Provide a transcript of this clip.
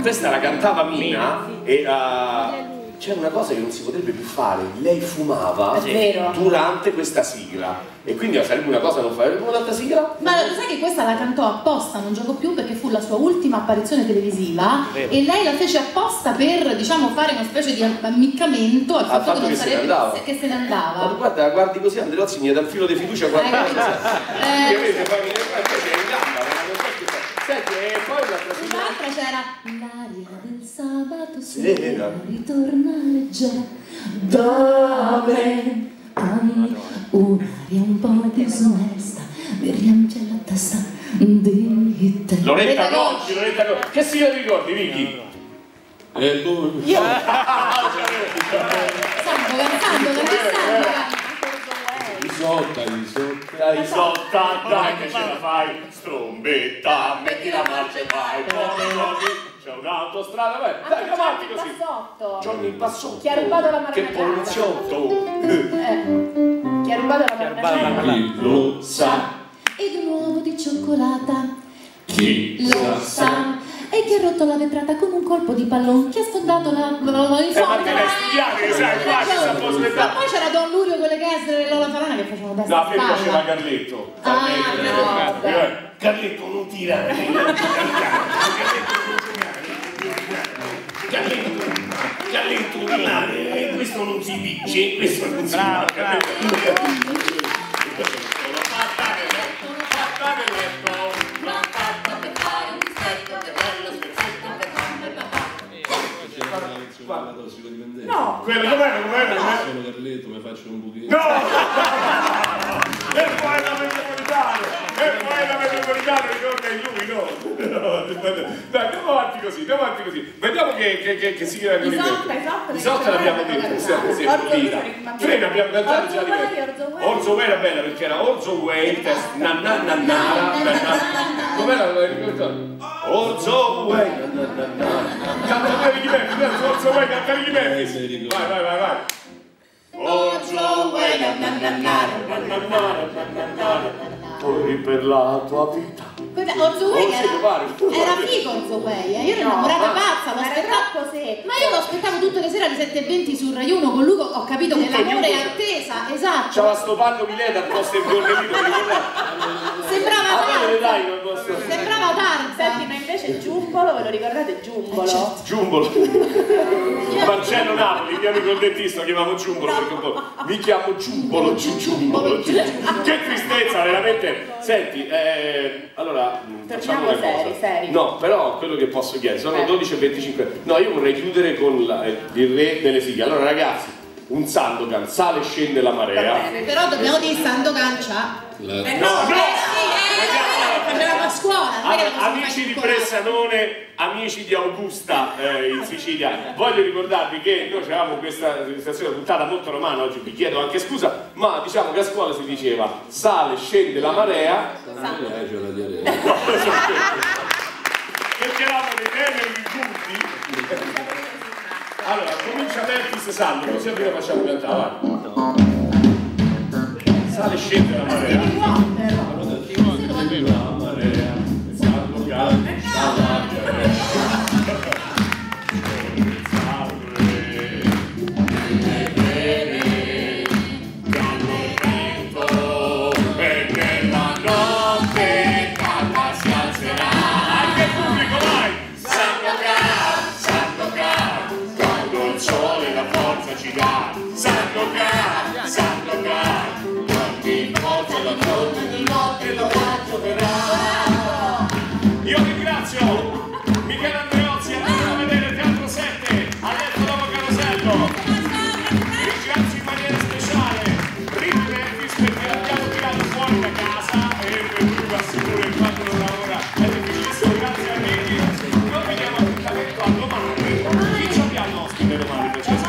Questa la cantava Mina e uh, c'era una cosa che non si potrebbe più fare, lei fumava vero. durante questa sigla e quindi sarebbe una cosa non fare più un'altra sigla? Ma lo sai che questa la cantò apposta, non gioco più perché fu la sua ultima apparizione televisiva Vero. e lei la fece apposta per diciamo fare una specie di ammiccamento al fatto, fatto che non che se ne sarebbe andava. che se ne Ma andava. guarda, guardi così Andreozzi mi dà il filo di fiducia guarda Eh, vede, poi mi invece è in gamba, non so che fa. Senti, e poi l'altra sigla? L'altra c'era L'aria del sabato Sera. sera ritorna leggera da me Un'aria un po' disonesta mi riempie la testa di te Loretta Gocci, Loretta Gocci. Che sigla ti ricordi, Vicky? Eh, come? Io Santo cantando, cantando. Isotta, isotta. Dai, risotta, dai che ce la fai, strombetta, metti la marcia e vai, c'è un'autostrada, vai, dai, avanti così. Johnny il Bassotto. Chi ha rubato la Che marmellata? poliziotto. Eh. Chi ha rubato la marmellata? Chi lo sa? ed un uovo di cioccolata Chi lo sa e chi ha rotto la vetrata con un colpo di pallone chi ha sfondato la Eh, ma te l'hai studiato, sai, qua ci sta un po' Ma poi c'era Don Lurio quelle che essere Lola Falana che facevano testa No, a me spalla. piaceva Carletto. Ah, Carletto, no, Carletto, vabbè. eh, Carletto non tirare. Carletto, Carletto non tirare. Eh, Questo non si dice, questo non si fa. No. Quello com'era, com'era, com'era? Sono Carletto, mi faccio un buchino. No! E poi la metropolitana! E poi la metropolitana ricorda in lui, no? No, Dai, andiamo avanti così, andiamo avanti così. Vediamo che, che, che, che sigla abbiamo Isotta, Isotta, Isotta l'abbiamo detto, siamo sempre bene. Frena abbiamo cantato già di me. Orzo Way. Era bella perché era Orzo Way, test, na na na na na na na. Com'era? Orzo Way, na na na na. Canta quelli di me, Oggio vuoi cantare gli verdi? Vai, vai, vai, vai. Oggio vuoi Corri per la tua vita. Cos'è? Orzo Way era, era figo Orzo Way, io ero innamorata no, pazza, ma era troppo aspettavo, ma io lo aspettavo tutte le sere alle 7.20 su Rai 1 con Lugo, ho capito che l'amore è attesa, esatto. C'era sto pallo Mileta posto che Borrellino, sembrava Tarzan, sembrava Tarzan invece Giumbolo, ve lo ricordate Giumbolo? Eh, certo. Giumbolo. Marcello Napoli, il mio amico il dentista lo chiamavo Giumbolo perché un po'. Mi chiamo Giumbolo, Giu- Giumbolo, Giu- Giu- Che tristezza, veramente. Senti, eh, allora mh, facciamo Torniamo una seri, cosa. seri. No, però quello che posso chiedere, sono Eh. 12 e 25. No, io vorrei chiudere con la- eh, il re delle figlie. Allora ragazzi, un Sandokan, sale e scende la marea. Però dobbiamo dire Sandokan c'ha. La- No, no! Eh sì, eh, facevamo a scuola. non è che Allora, lo possiamo amici di. Bressanone, amici di Augusta eh, in Sicilia, voglio ricordarvi che noi avevamo questa registrazione puntata molto romana, oggi vi chiedo anche scusa, ma diciamo che a scuola si diceva sale, scende la marea, Eh, c'è la diarrea. perché eravamo dei teneri punti. Allora, comincia Memphis Sallo, così almeno facciamo cantare. vai. Sale scende la marea. Sandokan, Sandokan, ogni volta lo trovo di notte lo faccio verrà. Io ringrazio Michele Andreozzi, andiamo a vedere Teatro 7, Aletto Dopo Carosello. Ringrazio in maniera speciale Rick Davis perché l'abbiamo tirato fuori da casa e per cui vi assicuro il fatto non lavora è difficilissimo, grazie a Ricky. Noi vediamo appuntamento a domani. Chi ci abbiamo ospite domani?